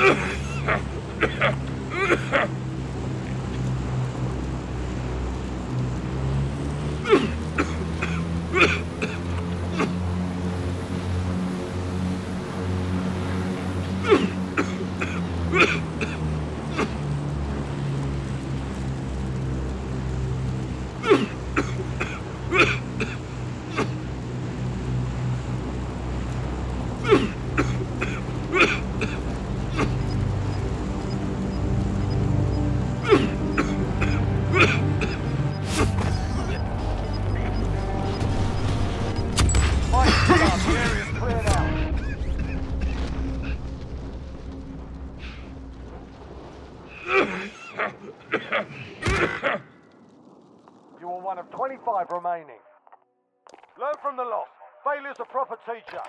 Ugh! You are one of 25 remaining. Learn from the loss. Failure's a proper teacher.